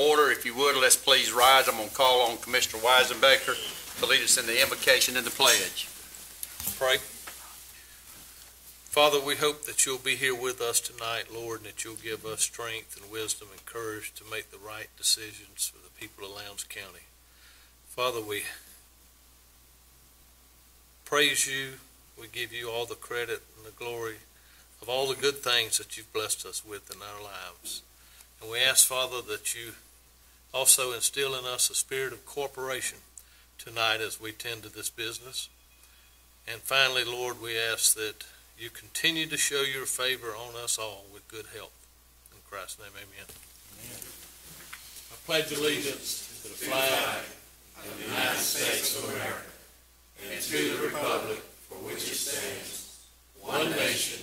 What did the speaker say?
order. If you would, let's please rise. I'm going to call on Commissioner Wisenbaker to lead us in the invocation and the pledge. Pray. Father, we hope that you'll be here with us tonight, Lord, and that you'll give us strength and wisdom and courage to make the right decisions for the people of Lowndes County. Father, we praise you. We give you all the credit and the glory of all the good things that you've blessed us with in our lives. And we ask, Father, that you also instill in us a spirit of cooperation tonight as we tend to this business. And finally, Lord, we ask that you continue to show your favor on us all with good health. In Christ's name, amen. I pledge allegiance to the flag of the United States of America and to the republic for which it stands, one nation,